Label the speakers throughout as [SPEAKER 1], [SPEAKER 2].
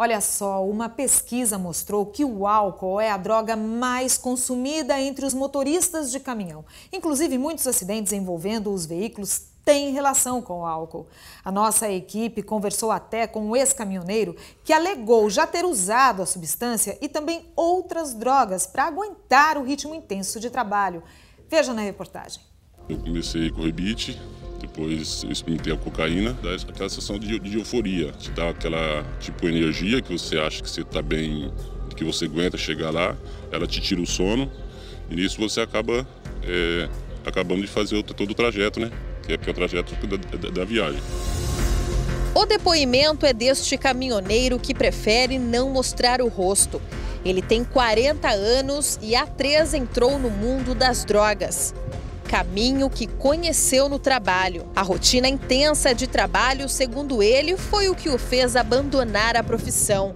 [SPEAKER 1] Olha só, uma pesquisa mostrou que o álcool é a droga mais consumida entre os motoristas de caminhão. Inclusive, muitos acidentes envolvendo os veículos têm relação com o álcool. A nossa equipe conversou até com um ex-caminhoneiro que alegou já ter usado a substância e também outras drogas para aguentar o ritmo intenso de trabalho. Veja na reportagem.
[SPEAKER 2] Eu comecei com rebite, depois experimentei a cocaína, dá aquela sensação de, de, euforia, te dá aquela tipo energia que você acha que você está bem, que você aguenta chegar lá, ela te tira o sono e nisso você acaba é, acabando de fazer todo o trajeto, né? Que é, que é o trajeto da, da, da viagem.
[SPEAKER 3] O depoimento é deste caminhoneiro que prefere não mostrar o rosto. Ele tem 40 anos e há três entrou no mundo das drogas caminho que conheceu no trabalho. A rotina intensa de trabalho, segundo ele, foi o que o fez abandonar a profissão.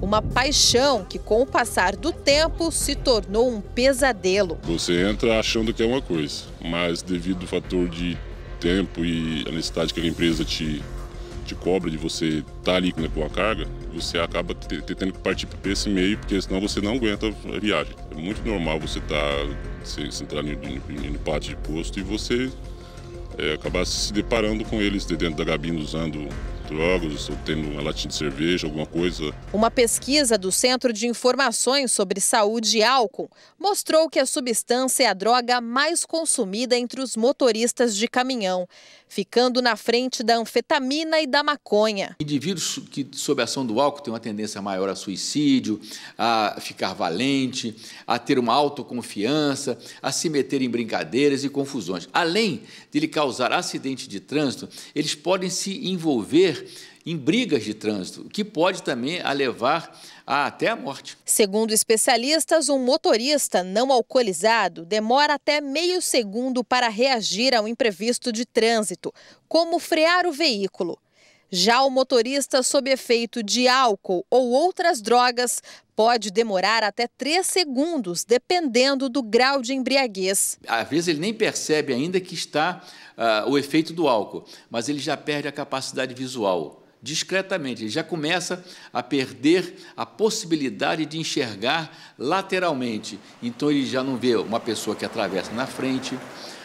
[SPEAKER 3] Uma paixão que, com o passar do tempo, se tornou um pesadelo.
[SPEAKER 2] Você entra achando que é uma coisa, mas devido ao fator de tempo e a necessidade que a empresa te, te cobra de você estar tá ali com a carga, você acaba tendo que partir para esse meio, porque senão você não aguenta a viagem. É muito normal você estar, tá, você entrar no, no, pátio de posto e você é, acabar se deparando com eles dentro da cabine usando drogas, ou tendo uma latinha de cerveja, alguma coisa.
[SPEAKER 3] Uma pesquisa do Centro de Informações sobre Saúde e Álcool mostrou que a substância é a droga mais consumida entre os motoristas de caminhão, ficando na frente da anfetamina e da maconha.
[SPEAKER 4] Indivíduos que, sob a ação do álcool, têm uma tendência maior a suicídio, a ficar valente, a ter uma autoconfiança, a se meter em brincadeiras e confusões. Além de lhe causar acidente de trânsito, eles podem se envolver em brigas de trânsito, que pode também a levar a, até a morte.
[SPEAKER 3] Segundo especialistas, um motorista não alcoolizado demora até meio segundo para reagir a um imprevisto de trânsito, como frear o veículo. Já o motorista sob efeito de álcool ou outras drogas pode demorar até três segundos, dependendo do grau de embriaguez.
[SPEAKER 4] Às vezes ele nem percebe ainda que está uh, o efeito do álcool, mas ele já perde a capacidade visual. Discretamente, ele já começa a perder a possibilidade de enxergar lateralmente. Então, ele já não vê uma pessoa que atravessa na frente,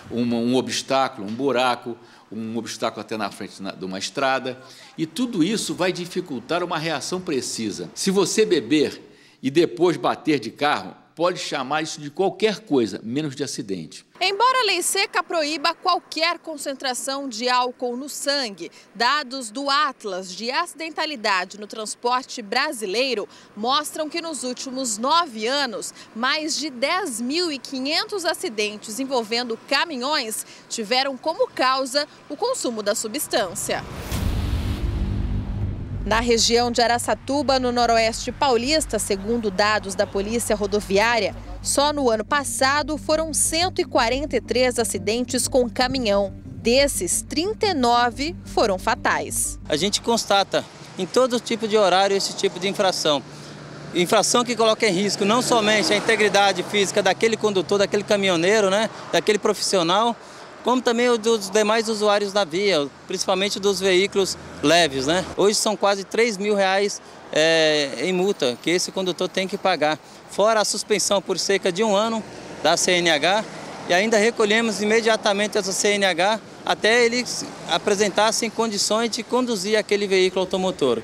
[SPEAKER 4] um, um obstáculo, um buraco, um obstáculo até na frente de uma estrada, e tudo isso vai dificultar uma reação precisa. Se você beber e depois bater de carro, pode chamar isso de qualquer coisa, menos de acidente.
[SPEAKER 3] Embora a lei seca proíba qualquer concentração de álcool no sangue, dados do Atlas de Acidentalidade no Transporte Brasileiro mostram que nos últimos nove anos, mais de 10.500 acidentes envolvendo caminhões tiveram como causa o consumo da substância. Na região de Araçatuba, no noroeste paulista, segundo dados da Polícia Rodoviária, só no ano passado foram 143 acidentes com caminhão. Desses, 39 foram fatais.
[SPEAKER 5] A gente constata em todo tipo de horário esse tipo de infração. Infração que coloca em risco não somente a integridade física daquele condutor, daquele caminhoneiro, né, daquele profissional, como também dos demais usuários da via, principalmente dos veículos leves. Né? Hoje são quase 3 mil reais é, em multa que esse condutor tem que pagar, fora a suspensão por cerca de um ano da CNH e ainda recolhemos imediatamente essa CNH até ele apresentar-se em condições de conduzir aquele veículo automotor.